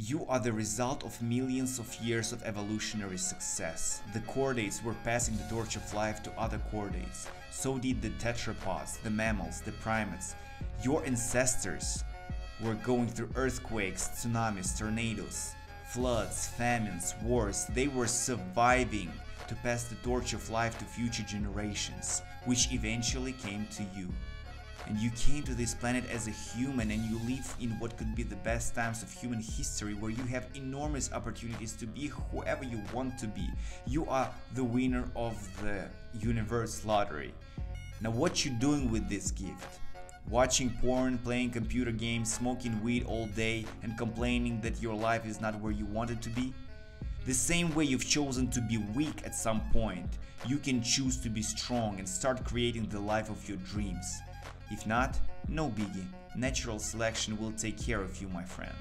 You are the result of millions of years of evolutionary success. The chordates were passing the torch of life to other chordates. So did the tetrapods, the mammals, the primates. Your ancestors were going through earthquakes, tsunamis, tornadoes, floods, famines, wars. They were surviving to pass the torch of life to future generations, which eventually came to you and you came to this planet as a human and you live in what could be the best times of human history where you have enormous opportunities to be whoever you want to be. You are the winner of the universe lottery. Now what you doing with this gift? Watching porn, playing computer games, smoking weed all day and complaining that your life is not where you want it to be? The same way you've chosen to be weak at some point, you can choose to be strong and start creating the life of your dreams. If not, no biggie, natural selection will take care of you my friend.